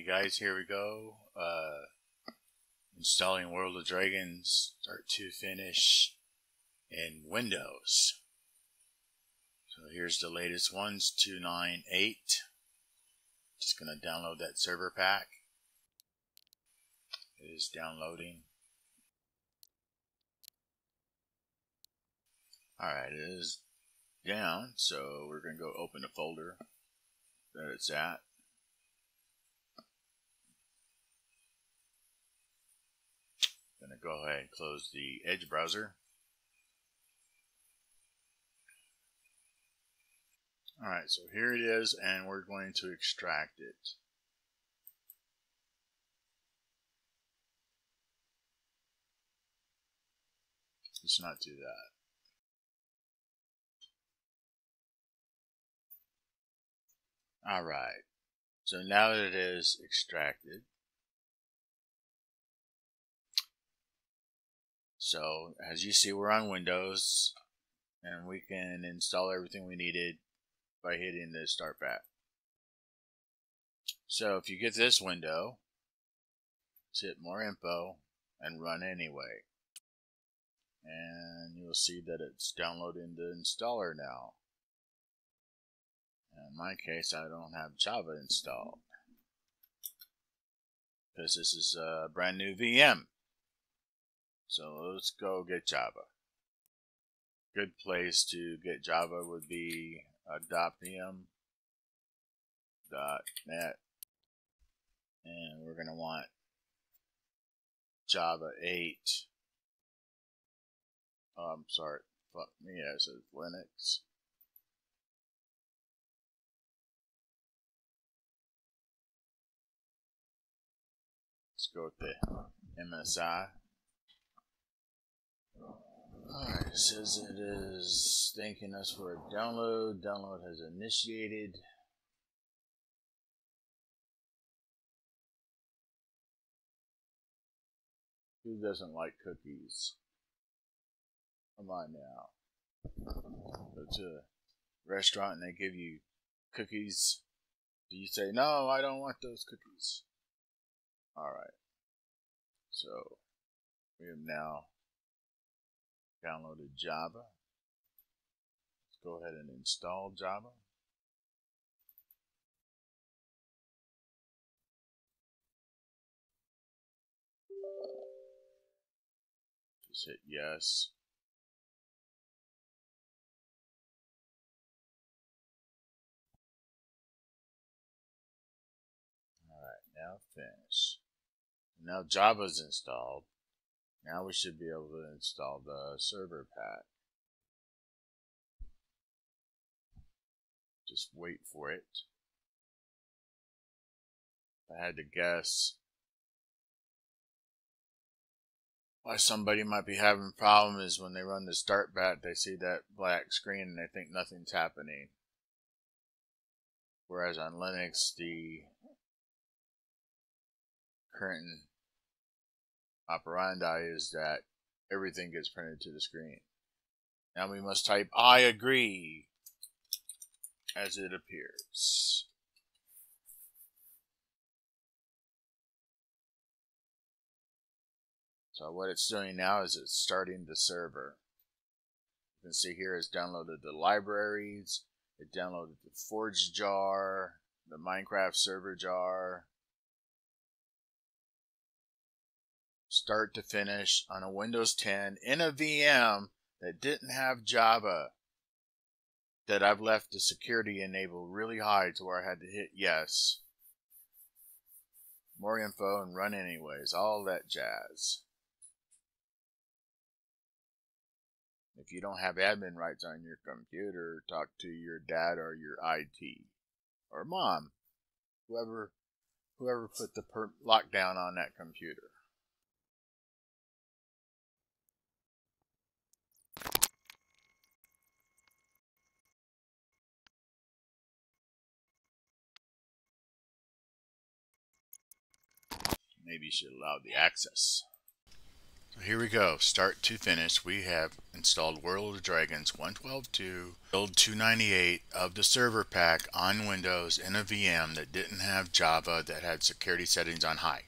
Okay guys, here we go. Uh, installing World of Dragons start to finish in Windows. So here's the latest ones, 298. Just gonna download that server pack. It is downloading. Alright, it is down, so we're gonna go open the folder that it's at. Gonna go ahead and close the Edge browser. Alright, so here it is, and we're going to extract it. Let's not do that. Alright, so now that it is extracted, So as you see, we're on Windows and we can install everything we needed by hitting the start bat. So if you get this window, hit more info and run anyway. And you'll see that it's downloading the installer now. In my case, I don't have Java installed. Because this is a brand new VM. So let's go get Java. Good place to get Java would be adoptium.net. And we're going to want Java 8. Oh, I'm sorry. Fuck me, I said Linux. Let's go with the MSI. Alright, says it is thanking us for a download. Download has initiated. Who doesn't like cookies? Come on now. Go to a restaurant and they give you cookies. Do you say, no, I don't want those cookies? Alright. So, we have now downloaded Java. Let's go ahead and install Java. Just hit yes. Alright, now finish. Now Java's installed. Now we should be able to install the server pack. Just wait for it. I had to guess why somebody might be having problem is when they run the start bat, they see that black screen and they think nothing's happening. Whereas on Linux, the current operandi is that everything gets printed to the screen. Now we must type I agree as it appears. So what it's doing now is it's starting the server. You can see here it's downloaded the libraries, it downloaded the Forge jar, the Minecraft server jar, start to finish on a Windows 10 in a VM that didn't have Java that I've left the security enable really high to where I had to hit yes. More info and run anyways, all that jazz. If you don't have admin rights on your computer, talk to your dad or your IT or mom, whoever whoever put the lockdown on that computer. Maybe you should allow the access. So here we go, start to finish. We have installed World of Dragons 112.2, build 298 of the server pack on Windows in a VM that didn't have Java that had security settings on high.